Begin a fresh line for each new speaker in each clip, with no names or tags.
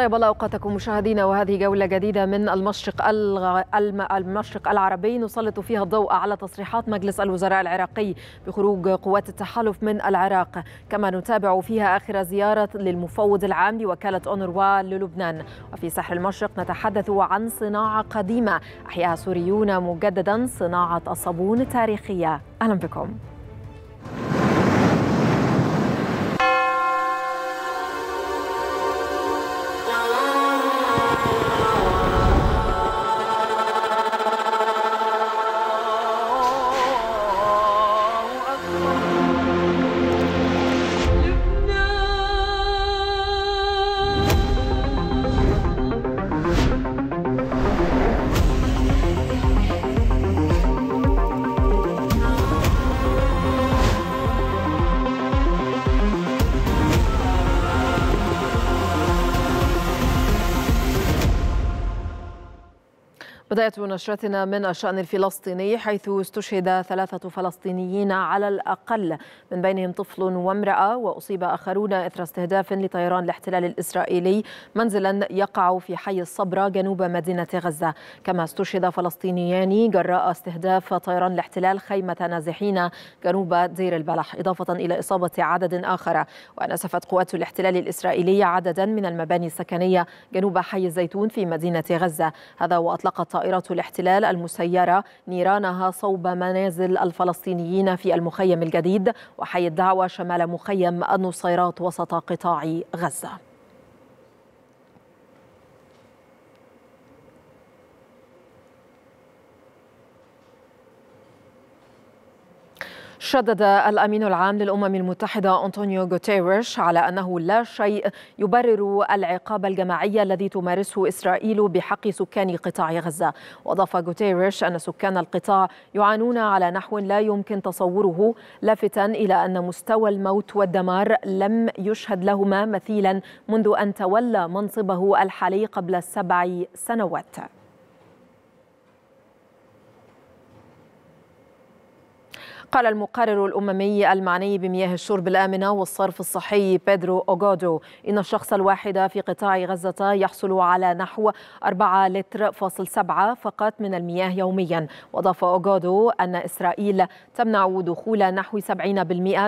طيب الله أوقاتكم مشاهدينا وهذه جولة جديدة من المشرق. المشرق العربي. نسلط فيها الضوء على تصريحات مجلس الوزراء العراقي بخروج قوات التحالف من العراق. كما نتابع فيها آخر زيارة للمفوض العام لوكالة أونروا للبنان. وفي ساحل المشرق نتحدث عن صناعة قديمة. احياها سوريون مجددا صناعة الصابون التاريخيه أهلا بكم. بداية نشرتنا من الشأن الفلسطيني حيث استشهد ثلاثة فلسطينيين على الأقل من بينهم طفل وامرأة وأصيب آخرون إثر استهداف لطيران الاحتلال الإسرائيلي منزلا يقع في حي الصبرة جنوب مدينة غزة. كما استشهد فلسطينيان جراء استهداف طيران الاحتلال خيمة نازحين جنوب دير البلح إضافة إلى إصابة عدد آخر. ونسفت قوات الاحتلال الإسرائيلية عددا من المباني السكنية جنوب حي الزيتون في مدينة غزة. هذا وأطلقت طائرة الاحتلال المسيرة نيرانها صوب منازل الفلسطينيين في المخيم الجديد وحي الدعوة شمال مخيم النصيرات وسط قطاع غزة. شدد الأمين العام للأمم المتحدة أنطونيو غوتيريش على أنه لا شيء يبرر العقاب الجماعي الذي تمارسه إسرائيل بحق سكان قطاع غزة. وأضاف غوتيريش أن سكان القطاع يعانون على نحو لا يمكن تصوره لافتا إلى أن مستوى الموت والدمار لم يشهد لهما مثيلا منذ أن تولى منصبه الحالي قبل سبع سنوات. قال المقرر الأممي المعني بمياه الشرب الآمنة والصرف الصحي بيدرو أوغودو. إن الشخص الواحد في قطاع غزة يحصل على نحو 4 لتر فاصل 7 فقط من المياه يوميا. وأضاف أوغودو أن إسرائيل تمنع دخول نحو 70%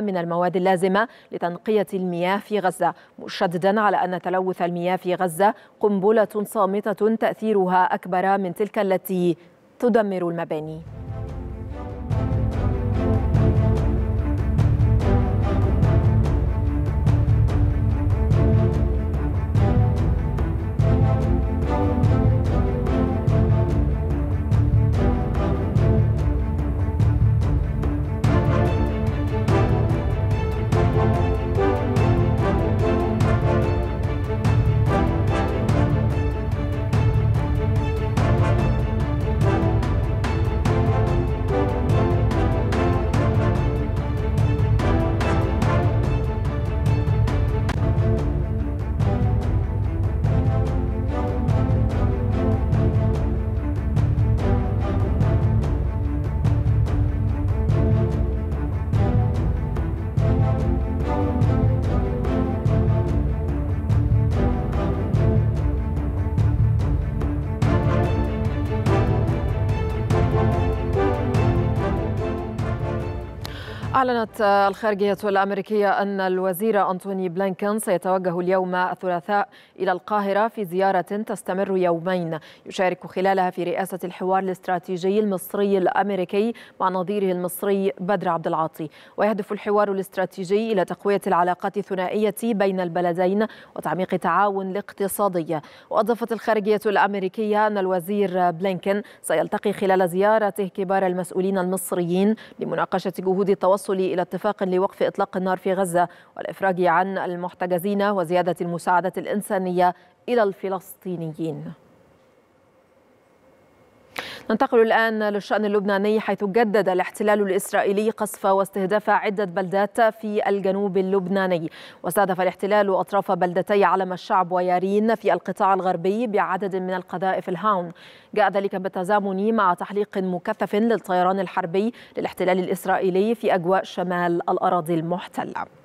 من المواد اللازمة لتنقية المياه في غزة مشددا على أن تلوث المياه في غزة قنبلة صامتة تأثيرها أكبر من تلك التي تدمر المباني. أعلنت الخارجية الأمريكية أن الوزير أنتوني بلينكن سيتوجه اليوم الثلاثاء إلى القاهرة في زيارة تستمر يومين يشارك خلالها في رئاسة الحوار الاستراتيجي المصري الأمريكي مع نظيره المصري بدر عبد العاطي. ويهدف الحوار الاستراتيجي إلى تقوية العلاقات الثنائية بين البلدين وتعميق التعاون الاقتصادي وأضافت الخارجية الأمريكية أن الوزير بلينكن سيلتقي خلال زيارته كبار المسؤولين المصريين لمناقشة جهود التوصل التوصل إلى اتفاق لوقف إطلاق النار في غزة والإفراج عن المحتجزين وزيادة المساعدة الإنسانية إلى الفلسطينيين. ننتقل الآن للشأن اللبناني حيث جدد الاحتلال الإسرائيلي قصف واستهداف عدة بلدات في الجنوب اللبناني. واستهدف الاحتلال أطراف بلدتي علم الشعب ويارين في القطاع الغربي بعدد من القذائف الهاون. جاء ذلك بالتزامن مع تحليق مكثف للطيران الحربي للاحتلال الإسرائيلي في أجواء شمال الأراضي المحتلة.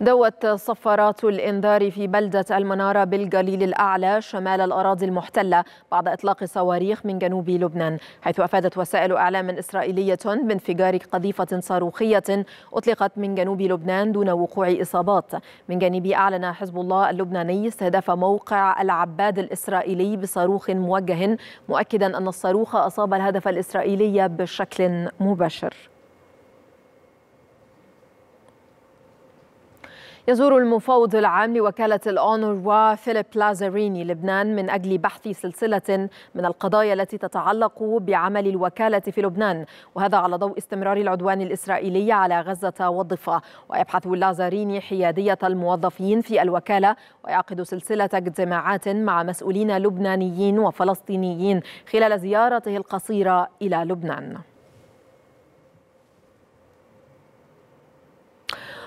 دوت صفارات الإنذار في بلدة المنارة بالجليل الأعلى شمال الأراضي المحتلة بعد إطلاق صواريخ من جنوب لبنان حيث أفادت وسائل إعلام إسرائيلية بانفجار قذيفة صاروخية أطلقت من جنوب لبنان دون وقوع إصابات. من جانبه أعلن حزب الله اللبناني استهداف موقع العباد الإسرائيلي بصاروخ موجه مؤكدا أن الصاروخ أصاب الهدف الإسرائيلي بشكل مباشر. يزور المفوض العام لوكالة الأونروا فيليب لازاريني لبنان من أجل بحث سلسلة من القضايا التي تتعلق بعمل الوكالة في لبنان وهذا على ضوء استمرار العدوان الإسرائيلي على غزة والضفة ويبحث لازاريني حيادية الموظفين في الوكالة ويعقد سلسلة اجتماعات مع مسؤولين لبنانيين وفلسطينيين خلال زيارته القصيرة إلى لبنان.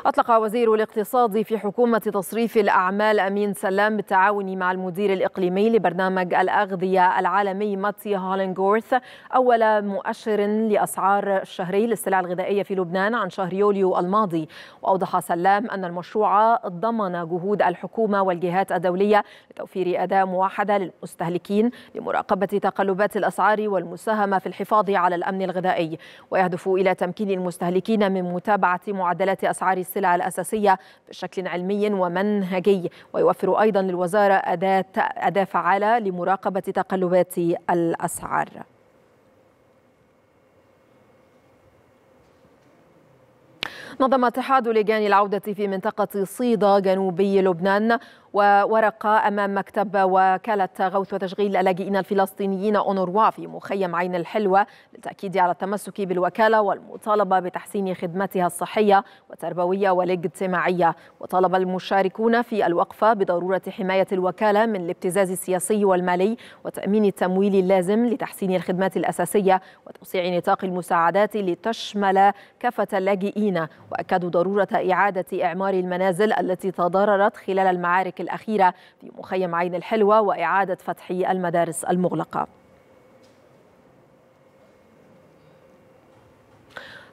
أطلق وزير الاقتصاد في حكومة تصريف الأعمال أمين سلام بالتعاون مع المدير الإقليمي لبرنامج الأغذية العالمي ماتي هولنغورث أول مؤشر لأسعار الشهري للسلع الغذائية في لبنان عن شهر يوليو الماضي. وأوضح سلام أن المشروع ضمن جهود الحكومة والجهات الدولية لتوفير أداة موحدة للمستهلكين لمراقبة تقلبات الأسعار والمساهمة في الحفاظ على الأمن الغذائي. ويهدف إلى تمكين المستهلكين من متابعة معدلات أسعار السلع الأساسية بشكل علمي ومنهجي ويوفر أيضا للوزارة أداة, أداة فعالة لمراقبة تقلبات الأسعار. نظم اتحاد لجان العودة في منطقة صيدا جنوبي لبنان وورقة أمام مكتب وكالة غوث وتشغيل اللاجئين الفلسطينيين أونروا في مخيم عين الحلوة للتأكيد على التمسك بالوكالة والمطالبة بتحسين خدمتها الصحية والتربوية والاجتماعية. وطالب المشاركون في الوقفة بضرورة حماية الوكالة من الابتزاز السياسي والمالي وتأمين التمويل اللازم لتحسين الخدمات الأساسية وتوسيع نطاق المساعدات لتشمل كافة اللاجئين. وأكدوا ضرورة إعادة إعمار المنازل التي تضررت خلال المعارك الأخيرة في مخيم عين الحلوة وإعادة فتح المدارس المغلقة.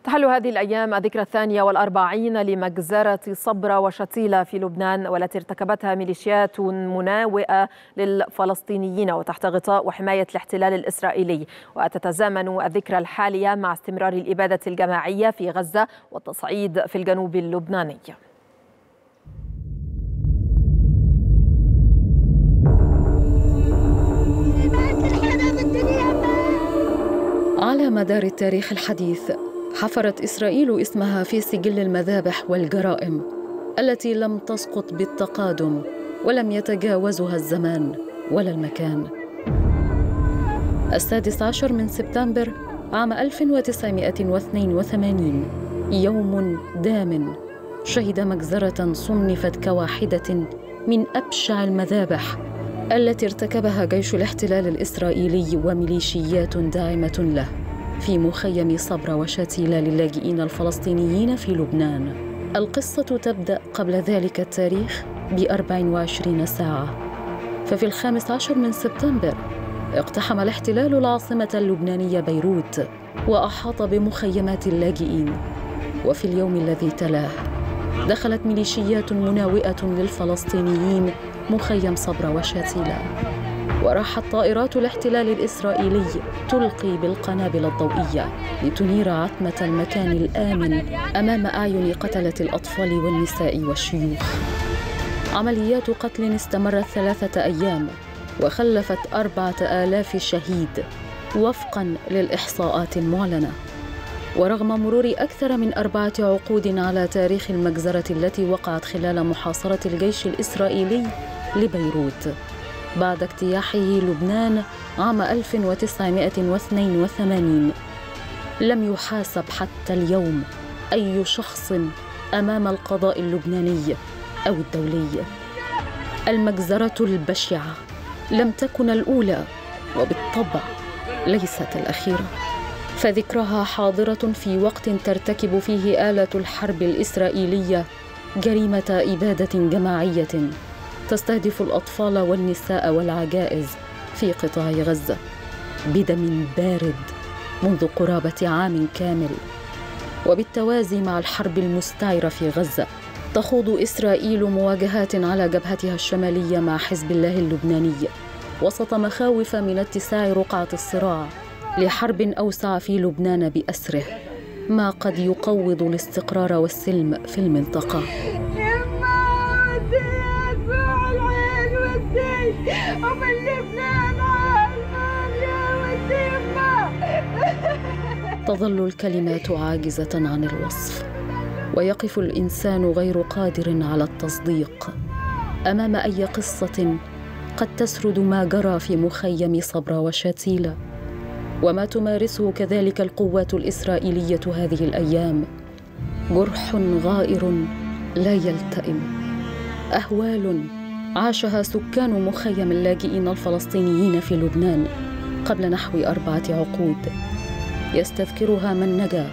تحل هذه الأيام الذكرى الثانية والأربعين لمجزرة صبرة وشتيلة في لبنان والتي ارتكبتها ميليشيات مناوئة للفلسطينيين وتحت غطاء وحماية الاحتلال الإسرائيلي. وتتزامن الذكرى الحالية مع استمرار الإبادة الجماعية في غزة والتصعيد في الجنوب اللبناني.
على مدار التاريخ الحديث حفرت إسرائيل اسمها في سجل المذابح والجرائم التي لم تسقط بالتقادم ولم يتجاوزها الزمان ولا المكان. السادس عشر من سبتمبر عام 1982 يوم دام شهد مجزرة صنفت كواحدة من أبشع المذابح التي ارتكبها جيش الاحتلال الإسرائيلي وميليشيات داعمة له في مخيم صبرا وشتيلة للاجئين الفلسطينيين في لبنان. القصة تبدأ قبل ذلك التاريخ ب 24 ساعة. ففي الخامس عشر من سبتمبر اقتحم الاحتلال العاصمة اللبنانية بيروت وأحاط بمخيمات اللاجئين. وفي اليوم الذي تلاه دخلت ميليشيات مناوئة للفلسطينيين مخيم صبرا وشاتيلا وراحت طائرات الاحتلال الإسرائيلي تلقي بالقنابل الضوئية لتنير عتمة المكان الآمن أمام أعين قتلة الأطفال والنساء والشيوخ. عمليات قتل استمرت ثلاثة أيام وخلفت أربعة آلاف شهيد وفقا للإحصاءات المعلنة. ورغم مرور أكثر من أربعة عقود على تاريخ المجزرة التي وقعت خلال محاصرة الجيش الإسرائيلي لبيروت. بعد اجتياحه لبنان عام 1982 لم يحاسب حتى اليوم أي شخص أمام القضاء اللبناني أو الدولي. المجزرة البشعة لم تكن الأولى وبالطبع ليست الأخيرة. فذكرها حاضرة في وقت ترتكب فيه آلة الحرب الإسرائيلية جريمة إبادة جماعية. تستهدف الأطفال والنساء والعجائز في قطاع غزة بدم بارد منذ قرابة عام كامل. وبالتوازي مع الحرب المستعرة في غزة تخوض إسرائيل مواجهات على جبهتها الشمالية مع حزب الله اللبناني وسط مخاوف من اتساع رقعة الصراع لحرب أوسع في لبنان بأسره ما قد يقوض الاستقرار والسلم في المنطقة. تظل الكلمات عاجزة عن الوصف ويقف الإنسان غير قادر على التصديق. أمام أي قصة قد تسرد ما جرى في مخيم صبرا وشاتيلا وما تمارسه كذلك القوات الإسرائيلية هذه الأيام. جرح غائر لا يلتئم أهوال عاشها سكان مخيم اللاجئين الفلسطينيين في لبنان قبل نحو أربعة عقود. يستذكرها من نجا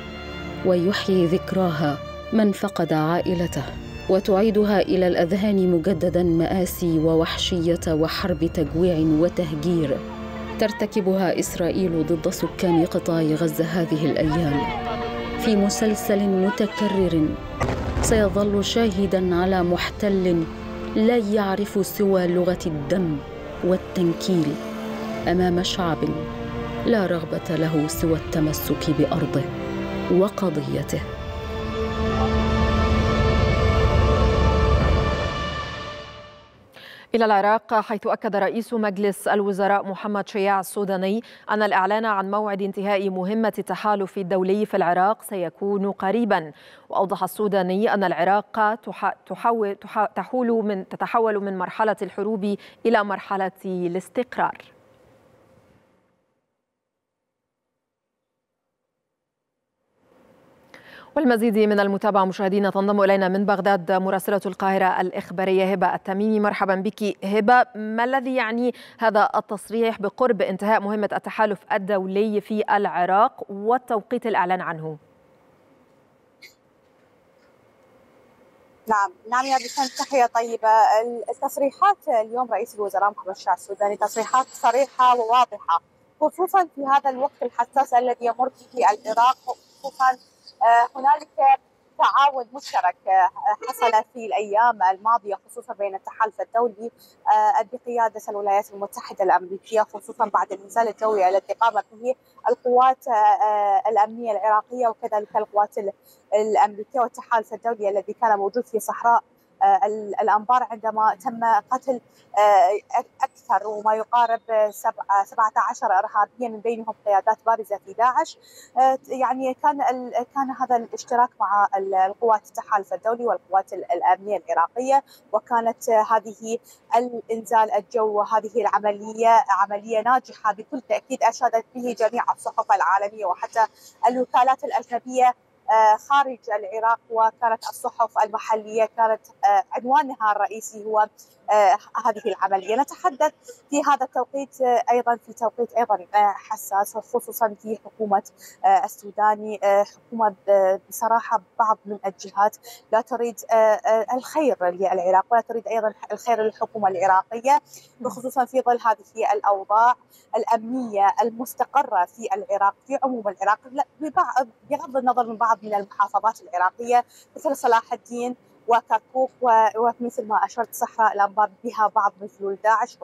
ويحيي ذكراها من فقد عائلته وتعيدها إلى الأذهان مجددا مآسي ووحشية وحرب تجويع وتهجير. ترتكبها إسرائيل ضد سكان قطاع غزة هذه الأيام. في مسلسل متكرر سيظل شاهدا على محتل لا يعرف سوى لغة الدم والتنكيل أمام شعب. لا رغبة له سوى التمسك بارضه وقضيته.
إلى العراق حيث أكد رئيس مجلس الوزراء محمد شياع السوداني أن الإعلان عن موعد انتهاء مهمة التحالف الدولي في العراق سيكون قريبا. وأوضح السوداني أن العراق تحول تحول من تتحول من مرحلة الحروب إلى مرحلة الاستقرار. والمزيد من المتابعة مشاهدينا تنضم إلينا من بغداد مراسلة القاهرة الإخبارية هبة التميمي. مرحبا بك هبة. ما الذي يعني هذا التصريح بقرب انتهاء مهمة التحالف الدولي في العراق والتوقيت الإعلان عنه؟
نعم. نعم يا بسنت تحية طيبة. التصريحات اليوم رئيس الوزراء محمد الشاه السوداني تصريحات صريحة وواضحة خصوصا في هذا الوقت الحساس الذي يمر به العراق خصوصا هنالك تعاون مشترك حصل في الأيام الماضية خصوصا بين التحالف الدولي بقيادة الولايات المتحدة الأمريكية خصوصا بعد الانزال الجوي الذي قامت به القوات الأمنية العراقية وكذلك القوات الأمريكية والتحالف الدولي الذي كان موجود في صحراء الأنبار عندما تم قتل أكثر وما يقارب 17 ارهابيا من بينهم قيادات بارزة في داعش. يعني كان كان هذا الاشتراك مع القوات التحالف الدولي والقوات الأمنية العراقية وكانت هذه الإنزال الجو وهذه العملية عملية ناجحة بكل تأكيد أشادت به جميع الصحف العالمية وحتى الوكالات الأجنبية. خارج العراق وكانت الصحف المحلية كانت عنوانها الرئيسي هو هذه العملية، نتحدث في هذا التوقيت أيضا في توقيت أيضا حساس خصوصا في حكومة السوداني. حكومة بصراحة بعض من الجهات لا تريد الخير للعراق ولا تريد أيضا الخير للحكومة العراقية خصوصا في ظل هذه الأوضاع الأمنية المستقرة في العراق في عموم العراق بغض النظر من بعض من المحافظات العراقية مثل صلاح الدين وكركوك ومثل ما أشرت صحراء الأنبار بها بعض مفلول داعش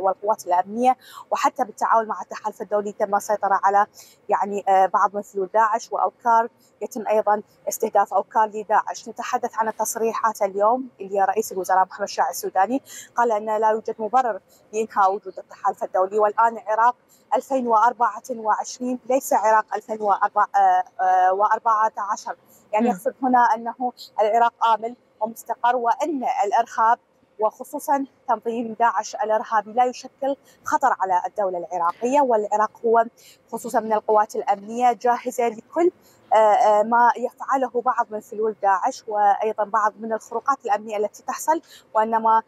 والقوات الأمنية وحتى بالتعاون مع التحالف الدولي تم السيطرة على يعني بعض مفلول داعش وأوكار. يتم أيضا استهداف أوكار لداعش. نتحدث عن التصريحات اليوم اللي رئيس الوزراء محمد الشاعر السوداني قال أن لا يوجد مبرر لإنهاء وجود التحالف الدولي والآن العراق 2024 ليس عراق 2014 يعني يقصد هنا أنه العراق آمن ومستقر وإن الإرهاب وخصوصا تنظيم داعش الإرهابي لا يشكل خطر على الدولة العراقية والعراق هو خصوصا من القوات الأمنية جاهزة لكل ما يفعله بعض من فلول داعش وأيضا بعض من الخروقات الأمنية التي تحصل وإنما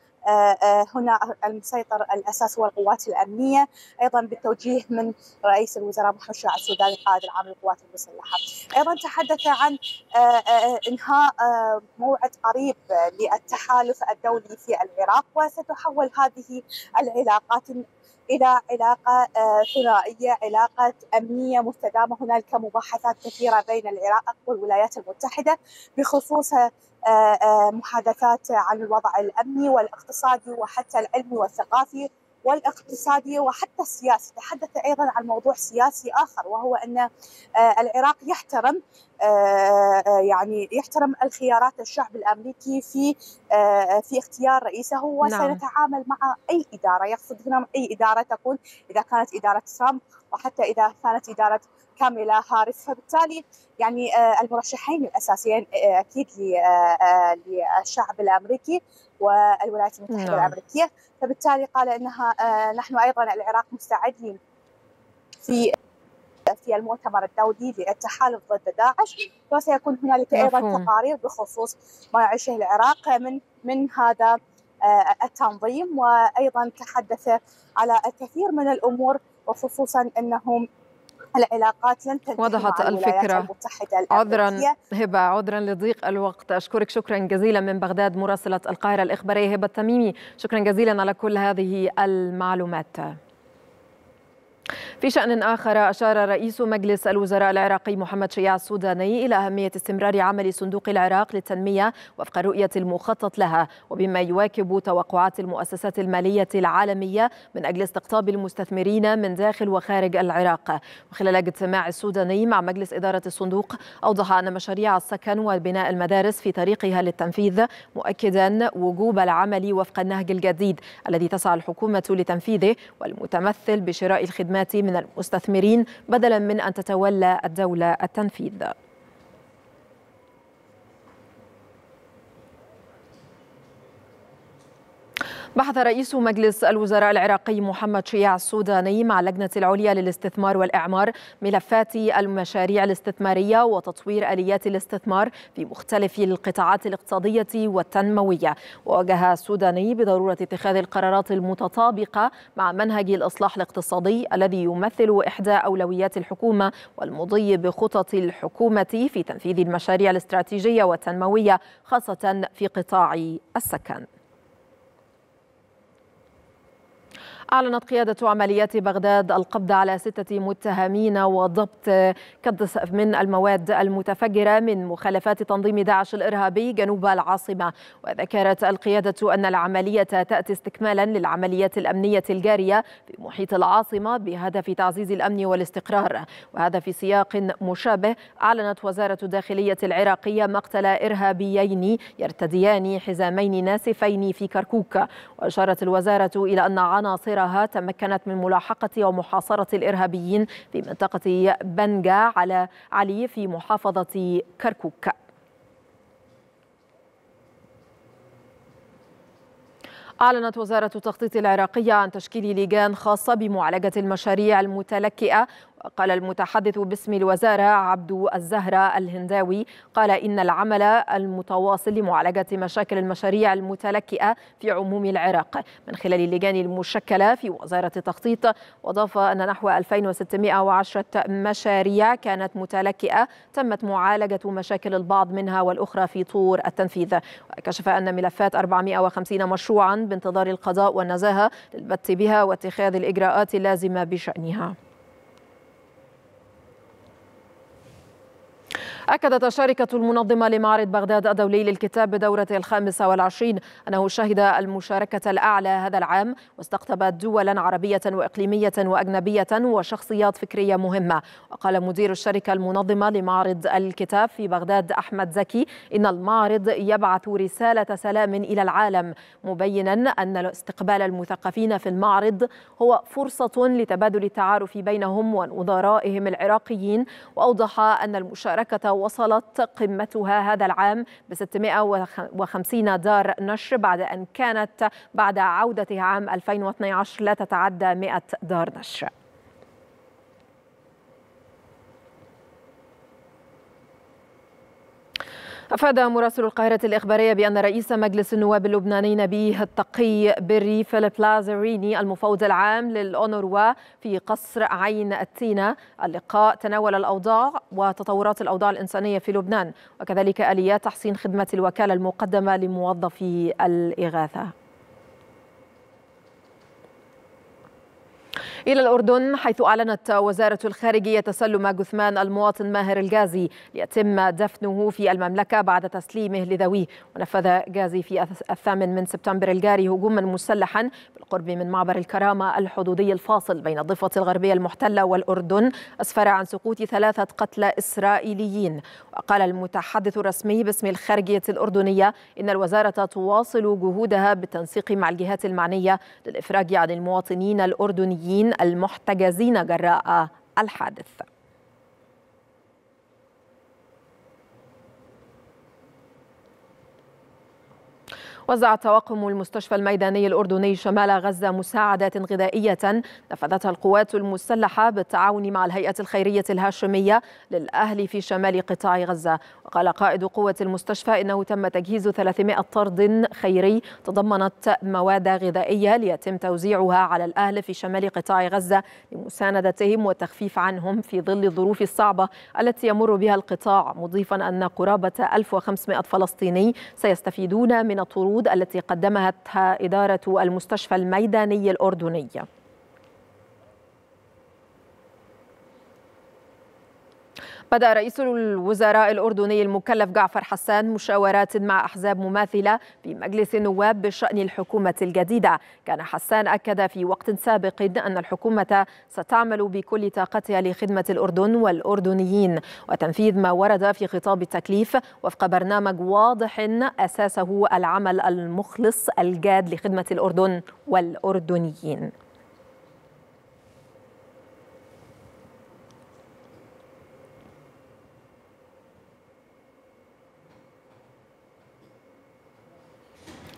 هنا المسيطر الأساس هو القوات الأمنية. أيضا بالتوجيه من رئيس الوزراء محمد الشاعر السوداني قائد العام للقوات المسلحة. أيضا تحدث عن إنهاء موعد قريب للتحالف الدولي في العراق وستحول هذه العلاقات إلى علاقة ثنائية علاقة أمنية مستدامة. هنالك مباحثات كثيرة بين العراق والولايات المتحدة بخصوص محادثات عن الوضع الأمني والاقتصادي وحتى العلمي والثقافي. والاقتصادي وحتى السياسي تحدث أيضا عن موضوع سياسي آخر وهو أن العراق يحترم يعني يحترم الخيارات الشعب الأمريكي في في اختيار رئيسه وسنتعامل مع أي إدارة يقصد هنا أي إدارة تكون إذا كانت إدارة ترامب وحتى إذا كانت إدارة كاميلا هاريس. فبالتالي يعني المرشحين الأساسيين أكيد للشعب الأمريكي والولايات المتحدة نعم. الأمريكية. فبالتالي قال إنها نحن أيضا العراق مستعد في في المؤتمر الدولي للتحالف ضد داعش وسيكون هنالك أيضا تقارير بخصوص ما يعيشه العراق من من هذا التنظيم. وأيضا تحدث على الكثير من الأمور وخصوصا أنهم العلاقات لن تنتهي
وضحت
مع
الفكرة.
المتحدة
عذرا هبة عذرا لضيق الوقت. أشكرك شكرا جزيلا من بغداد مراسلة القاهرة الإخبارية هبة التميمي. شكرا جزيلا على كل هذه المعلومات. في شأن آخر أشار رئيس مجلس الوزراء العراقي محمد شياع السوداني إلى أهمية استمرار عمل صندوق العراق للتنمية وفق الرؤية المخطط لها وبما يواكب توقعات المؤسسات المالية العالمية من أجل استقطاب المستثمرين من داخل وخارج العراق. وخلال اجتماع السوداني مع مجلس إدارة الصندوق أوضح أن مشاريع السكن وبناء المدارس في طريقها للتنفيذ مؤكدا وجوب العمل وفق النهج الجديد الذي تسعى الحكومة لتنفيذه والمتمثل بشراء الخدمات من المستثمرين بدلا من أن تتولى الدولة التنفيذ. بحث رئيس مجلس الوزراء العراقي محمد شياع السوداني مع اللجنة العليا للاستثمار والإعمار ملفات المشاريع الاستثمارية وتطوير آليات الاستثمار في مختلف القطاعات الاقتصادية والتنموية. ووجه السوداني بضرورة اتخاذ القرارات المتطابقة مع منهج الإصلاح الاقتصادي الذي يمثل إحدى أولويات الحكومة والمضي بخطط الحكومة في تنفيذ المشاريع الاستراتيجية والتنموية خاصة في قطاع السكن. أعلنت قيادة عمليات بغداد القبض على ستة متهمين وضبط كدس من المواد المتفجرة من مخالفات تنظيم داعش الإرهابي جنوب العاصمة. وذكرت القيادة أن العملية تأتي استكمالا للعمليات الأمنية الجارية في محيط العاصمة بهدف تعزيز الأمن والاستقرار. وهذا في سياق مشابه. أعلنت وزارة الداخلية العراقية مقتل إرهابيين يرتديان حزامين ناسفين في كركوك. وأشارت الوزارة إلى أن عناصر عناصرها تمكنت من ملاحقة ومحاصرة الإرهابيين في منطقة بنجا على علي في محافظة كركوك. أعلنت وزارة التخطيط العراقية عن تشكيل لجان خاصة بمعالجة المشاريع المتلكئة قال المتحدث باسم الوزارة عبد الزهرة الهنداوي قال إن العمل المتواصل لمعالجة مشاكل المشاريع المتلكئة في عموم العراق. من خلال اللجان المشكلة في وزارة التخطيط وأضاف أن نحو 2610 مشاريع كانت متلكئة تمت معالجة مشاكل البعض منها والأخرى في طور التنفيذ. وكشف أن ملفات 450 مشروعا بانتظار القضاء والنزاهة للبت بها واتخاذ الإجراءات اللازمة بشأنها. أكدت الشركة المنظمة لمعرض بغداد الدولي للكتاب بدورته الخامسة والعشرين أنه شهد المشاركة الأعلى هذا العام واستقطبت دولا عربية وإقليمية وأجنبية وشخصيات فكرية مهمة. وقال مدير الشركة المنظمة لمعرض الكتاب في بغداد أحمد زكي إن المعرض يبعث رسالة سلام إلى العالم مبينا أن استقبال المثقفين في المعرض هو فرصة لتبادل التعارف بينهم ونظرائهم العراقيين. وأوضح أن المشاركة وصلت قمتها هذا العام ب 650 دار نشر بعد أن كانت بعد عودتها عام 2012 لا تتعدى 100 دار نشر. أفاد مراسل القاهرة الإخبارية بأن رئيس مجلس النواب اللبناني نبيه التقي بري فيليب لازاريني المفوض العام للأونروا في قصر عين التينة. اللقاء تناول الأوضاع وتطورات الأوضاع الإنسانية في لبنان وكذلك آليات تحسين خدمة الوكالة المقدمة لموظفي الإغاثة. إلى الأردن حيث أعلنت وزارة الخارجية تسلم جثمان المواطن ماهر الغازي ليتم دفنه في المملكة بعد تسليمه لذويه. ونفذ غازي في الثامن من سبتمبر الجاري هجوما مسلحا بالقرب من معبر الكرامة الحدودي الفاصل بين الضفة الغربية المحتلة والأردن أسفر عن سقوط ثلاثة قتلى إسرائيليين. وقال المتحدث الرسمي باسم الخارجية الأردنية إن الوزارة تواصل جهودها بالتنسيق مع الجهات المعنية للإفراج عن المواطنين الأردنيين المحتجزين جراء الحادث. وزع طواقم المستشفى الميداني الأردني شمال غزة مساعدات غذائية نفذتها القوات المسلحة بالتعاون مع الهيئة الخيرية الهاشمية للأهل في شمال قطاع غزة. وقال قائد قوة المستشفى إنه تم تجهيز 300 طرد خيري تضمنت مواد غذائية ليتم توزيعها على الأهل في شمال قطاع غزة لمساندتهم والتخفيف عنهم في ظل الظروف الصعبة التي يمر بها القطاع مضيفا أن قرابة 1500 فلسطيني سيستفيدون من الطرود العروض التي قدمتها إدارة المستشفى الميداني الأردني. بدأ رئيس الوزراء الأردني المكلف جعفر حسان مشاورات مع أحزاب مماثلة في مجلس النواب بشأن الحكومة الجديدة. كان حسان أكد في وقت سابق أن الحكومة ستعمل بكل طاقتها لخدمة الأردن والأردنيين. وتنفيذ ما ورد في خطاب التكليف وفق برنامج واضح أساسه العمل المخلص الجاد لخدمة الأردن والأردنيين.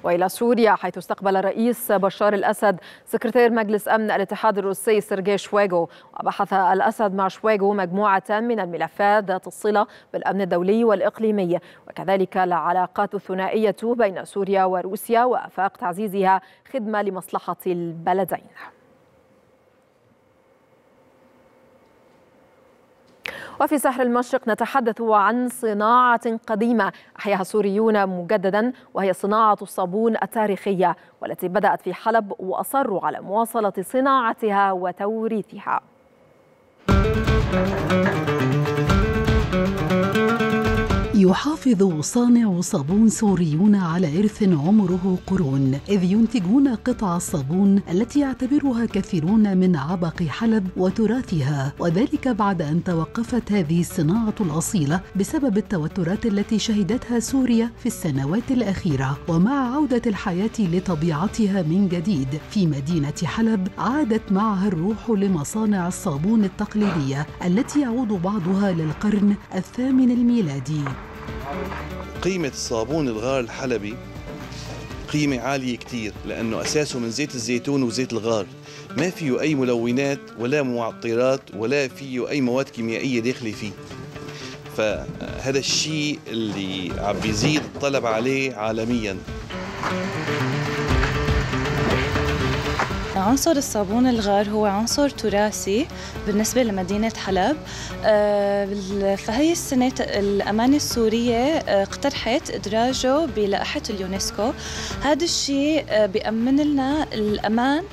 وإلى سوريا حيث استقبل الرئيس بشار الأسد سكرتير مجلس أمن الاتحاد الروسي سيرجي شويغو. وبحث الأسد مع شويغو مجموعة من الملفات ذات الصلة بالأمن الدولي والإقليمي. وكذلك العلاقات الثنائية بين سوريا وروسيا وأفاق تعزيزها خدمة لمصلحة البلدين. وفي ساحل المشرق نتحدث عن صناعة قديمة. أحياها السوريون مجددا وهي صناعة الصابون التاريخية والتي بدأت في حلب وأصروا على مواصلة صناعتها وتوريثها.
يحافظ صانع صابون سوريون على إرث عمره قرون إذ ينتجون قطع الصابون التي يعتبرها كثيرون من عبق حلب وتراثها وذلك بعد أن توقفت هذه الصناعة الأصيلة بسبب التوترات التي شهدتها سوريا في السنوات الأخيرة. ومع عودة الحياة لطبيعتها من جديد في مدينة حلب عادت معها الروح لمصانع الصابون التقليدية التي يعود بعضها للقرن الثامن الميلادي.
قيمة الصابون الغار الحلبي قيمة عالية كتير لأنه أساسه من زيت الزيتون وزيت الغار. ما فيه أي ملونات ولا معطرات ولا فيه أي مواد كيميائية داخلة فيه. فهذا الشيء اللي عم بيزيد الطلب عليه عالمياً.
عنصر الصابون الغار هو عنصر تراثي بالنسبة لمدينة حلب. آه، فهي السنة الأمانة السورية آه، اقترحت إدراجه بلائحة اليونسكو. هذا الشيء آه، بيأمن لنا الأمان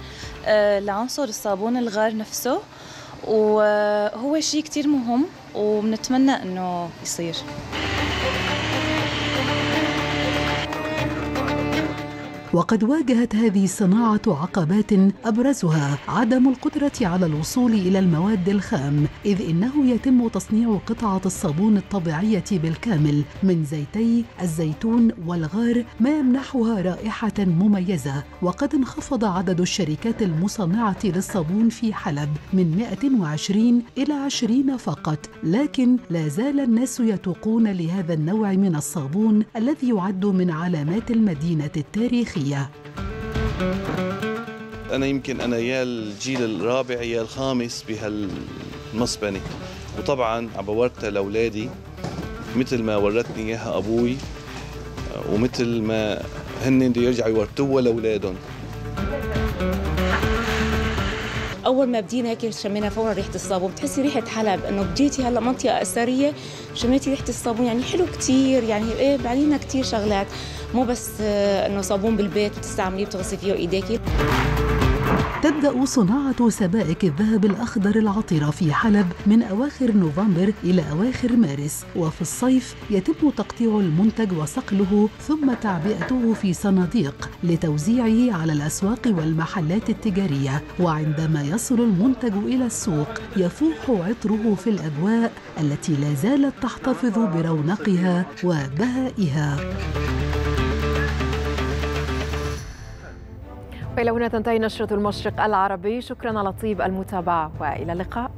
لعنصر الصابون الغار نفسه. وهو شيء كتير مهم وبنتمنى إنه يصير.
وقد واجهت هذه الصناعة عقبات أبرزها عدم القدرة على الوصول إلى المواد الخام إذ إنه يتم تصنيع قطعة الصابون الطبيعية بالكامل من زيتي الزيتون والغار ما يمنحها رائحة مميزة وقد انخفض عدد الشركات المصنعة للصابون في حلب من 120 إلى 20 فقط لكن لا زال الناس يتوقون لهذا النوع من الصابون الذي يعد من علامات المدينة التاريخية. الصحية
أنا يمكن أنا يا الجيل الرابع يا الخامس بهالمصبنة وطبعا عم لأولادي مثل ما ورثني إياها أبوي ومثل ما هن بده يرجعوا يورثوها لأولادهم.
أول ما بدينا هيك شمينا فورا ريحة الصابون. بتحسي ريحة حلب إنه بجيتي هلأ منطقة أثرية شميتي ريحة الصابون يعني حلو كثير يعني إيه بعلينا كثير شغلات. مو بس آه، إنه صابون بالبيت بتستعمليه بتغسلي فيه ايديكي
تبدأ صناعة سبائك الذهب الأخضر العطرة في حلب من أواخر نوفمبر إلى أواخر مارس. وفي الصيف يتم تقطيع المنتج وصقله ثم تعبئته في صناديق لتوزيعه على الأسواق والمحلات التجارية. وعندما يصل المنتج إلى السوق يفوح عطره في الأجواء التي لا زالت تحتفظ برونقها وبهائها.
وإلى هنا تنتهي نشرة المشرق العربي. شكرا على طيب المتابعة وإلى اللقاء.